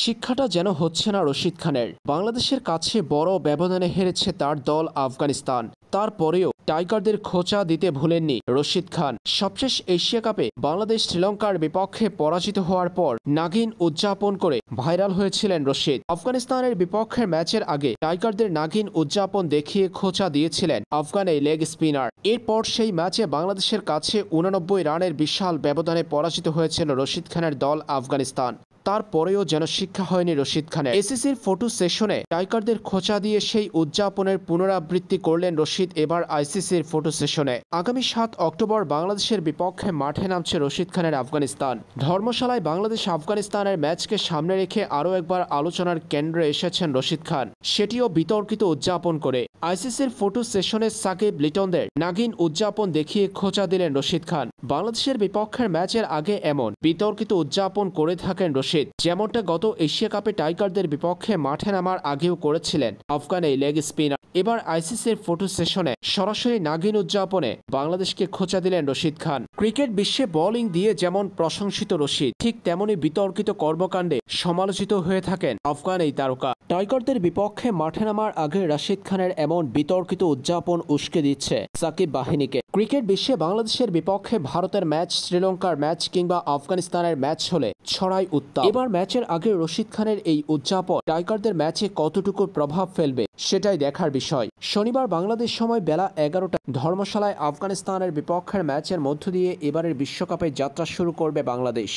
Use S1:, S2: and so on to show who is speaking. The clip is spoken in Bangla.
S1: শিক্ষাটা যেন হচ্ছে না রশিদ খানের। বাংলাদেশের কাছে বড় ব্যবধানে হেরেছে তার দল আফগানিস্তান। তারপরেও টাইগারদের খোঁচা দিতে ভুলেননি রশিদ খান। সবশেষ এশিয়া কাপে বাংলাদেশ শ্রীলঙ্কার বিপক্ষে পরাজিত হওয়ার পর নাগিন উদযাপন করে ভাইরাল হয়েছিলেন রশিদ। আফগানিস্তানের বিপক্ষের ম্যাচের আগে টাইগারদের নাগিন উদযাপন দেখিয়ে খোঁচা দিয়েছিলেন আফগান এই লেগ স্পিনার। এরপর সেই ম্যাচে বাংলাদেশের কাছে উনানব্বই রানের বিশাল ব্যবধানে পরাজিত হয়েছিল রশিদ খানের দল আফগানিস্তান। তারপরেও যেন শিক্ষা হয়নি রশিদ খানের। এসিসির ফটো সেশনে টাইগারদের খোঁচা দিয়ে সেই উদযাপনের পুনরাবৃত্তি করলেন রশিদ, এবার আইসিসির ফটো সেশনে। আগামী সাত অক্টোবর বাংলাদেশের বিপক্ষে মাঠে নামছে রশিদ খানের আফগানিস্তান। ধর্মশালায় বাংলাদেশ আফগানিস্তানের ম্যাচকে সামনে রেখে আরও একবার আলোচনার কেন্দ্রে এসেছেন রশিদ খান। সেটিও বিতর্কিত উদযাপন করে। আইসিসির ফটো সেশনে সাকিব লিটনদের নাগিন উদযাপন দেখিয়ে খোঁচা দিলেন রশিদ খান। বাংলাদেশের বিপক্ষের ম্যাচের আগে এমন বিতর্কিত উদযাপন করে থাকেন রশিদ যেমনটা গত এশিয়া কাপে টাইগারদের বিপক্ষে মাঠে নামার আগেও করেছিলেন আফগান এই লেগ স্পিনার। এবার আইসিসির ফটো সেশনে সরাসরি নাগিন উদযাপনে বাংলাদেশকে খোঁচা দিলেন রশিদ খান। ক্রিকেট বিশ্বে বোলিং দিয়ে যেমন প্রশংসিত রশিদ, ঠিক তেমনি বিতর্কিত কর্মকাণ্ডে সমালোচিত হয়ে থাকেন আফগান এই তারকা। টাইগারদের বিপক্ষে মাঠে নামার আগে রাশিদ খানের এমন বিতর্কিত উদযাপন উস্কে দিচ্ছে সাকিব বাহিনীকে। ক্রিকেট বিশ্বে বাংলাদেশের বিপক্ষে ভারতের ম্যাচ, শ্রীলঙ্কার ম্যাচ কিংবা আফগানিস্তানের ম্যাচ হলে ছড়াই উত্তাপ। এবার ম্যাচের আগে রশিদ খানের এই উদযাপন টাইগারদের ম্যাচে কতটুকু প্রভাব ফেলবে সেটাই দেখার বিষয়। শনিবার বাংলাদেশ সময় বেলা এগারোটা ধর্মশালায় আফগানিস্তানের বিপক্ষের ম্যাচের মধ্য দিয়ে এবারের বিশ্বকাপে যাত্রা শুরু করবে বাংলাদেশ।